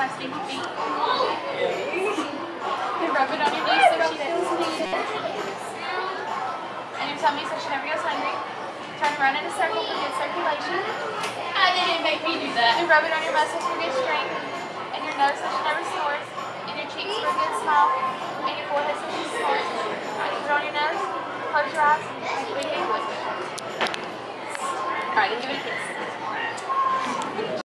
have stinky feet. You rub it on your knees so she feels needed. And your tummy so she never goes hungry. Try to run in a circle for good circulation. I didn't make me do that. And rub it on your muscles for good strength. And your nose so she never snores. And your cheeks for a good smile. And your forehead so she snores. And you put on your nose. Close your eyes. Make a big wish. Alright, give it a kiss.